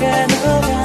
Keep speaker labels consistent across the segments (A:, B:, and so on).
A: again.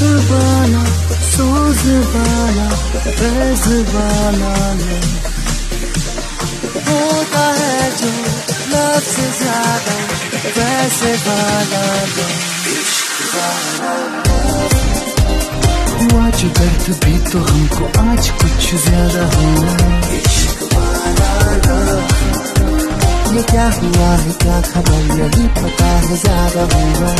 A: बाला सोज बाला में होता है जो लव ज़्यादा, वैसे बाला हुआ जो दर्द भी तो हमको आज कुछ ज़्यादा हुआ ये क्या हुआ है, क्या खबर, यही पता है, ज़्यादा हुआ